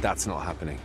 That's not happening.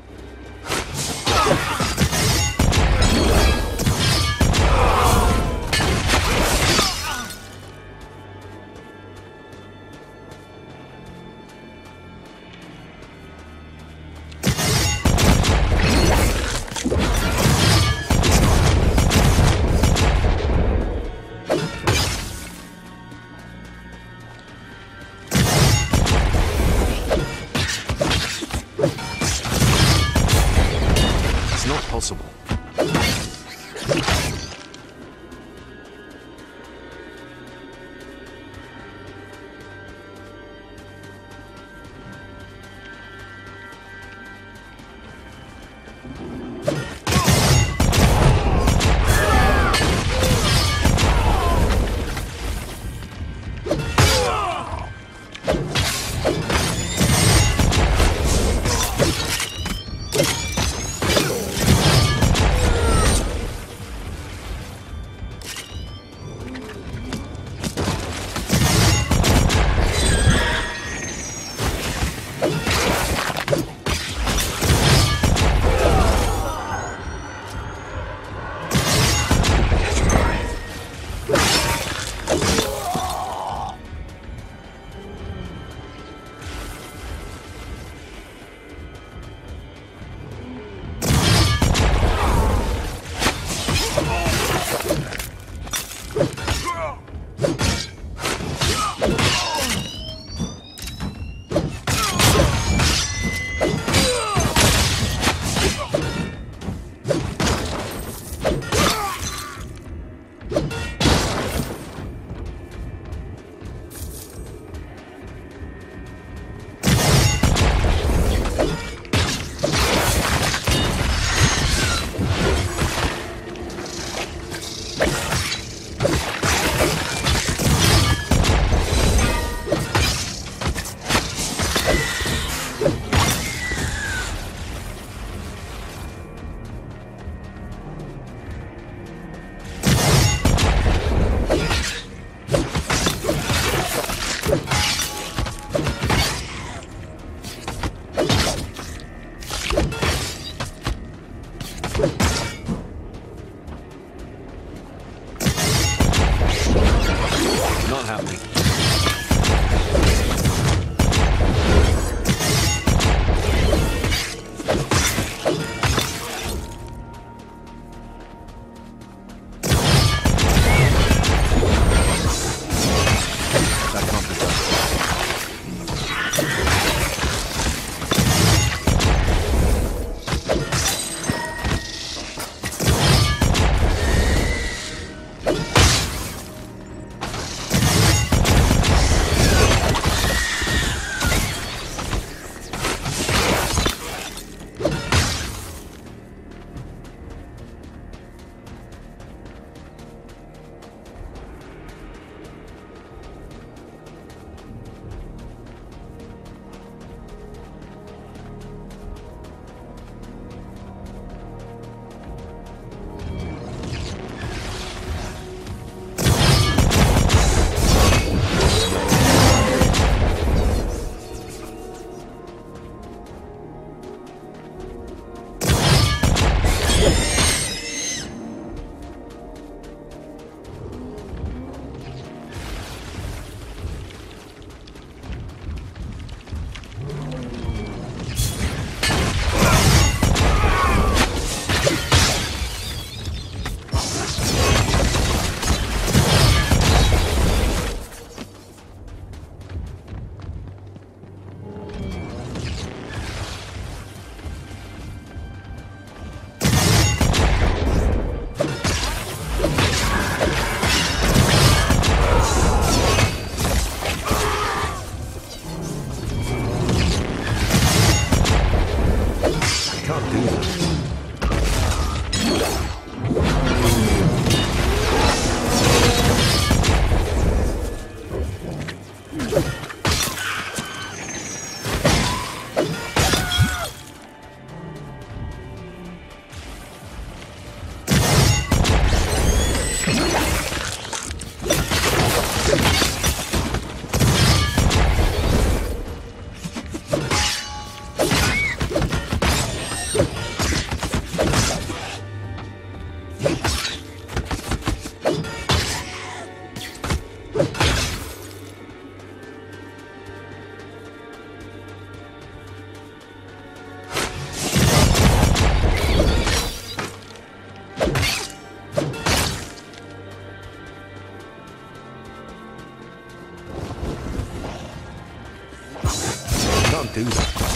can't do that.